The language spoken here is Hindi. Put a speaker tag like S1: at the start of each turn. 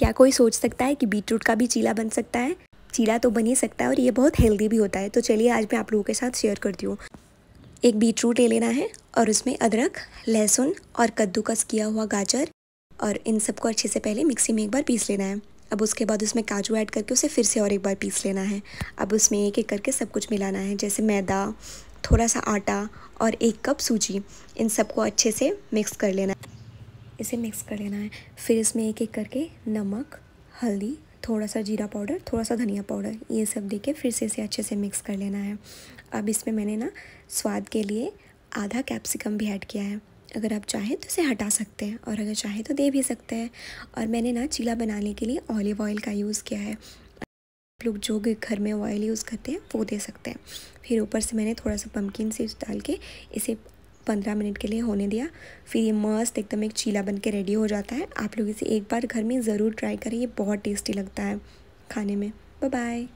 S1: क्या कोई सोच सकता है कि बीटरूट का भी चीला बन सकता है? चीला तो बन ही सकता है और ये बहुत हेल्दी भी होता है। तो चलिए आज मैं आप लोगों के साथ शेयर करती हूँ। एक बीटरूट ले लेना है और उसमें अदरक, लहसुन और कद्दूकस किया हुआ गाजर और इन सबको अच्छे से पहले मिक्सी में एक बार पीस लेना है। अब उसके बाद उसमें काजू ऐड करके उसे फिर से और एक बार पीस लेना है। अब उसमें एक एक करके सब कुछ मिलाना है, जैसे मैदा, थोड़ा सा आटा और एक कप सूजी। इन सबको अच्छे से मिक्स कर लेना है। इसे मिक्स कर लेना है। फिर इसमें एक एक करके नमक, हल्दी थोड़ा सा जीरा पाउडर थोड़ा सा धनिया पाउडर, ये सब दे के फिर से इसे अच्छे से मिक्स कर लेना है। अब इसमें मैंने ना स्वाद के लिए आधा कैप्सिकम भी ऐड किया है। अगर आप चाहें तो इसे हटा सकते हैं और अगर चाहें तो दे भी सकते हैं। और मैंने ना चीला बनाने के लिए ऑलिव ऑयल का यूज़ किया है। आप लोग जो घर में ऑयल यूज़ करते हैं वो दे सकते हैं। फिर ऊपर से मैंने थोड़ा सा पम्पकिन सीड्स डाल के इसे पंद्रह मिनट के लिए होने दिया। फिर ये मस्त एकदम एक चीला बन के रेडी हो जाता है। आप लोग इसे एक बार घर में ज़रूर ट्राई करें, ये बहुत टेस्टी लगता है खाने में। Bye bye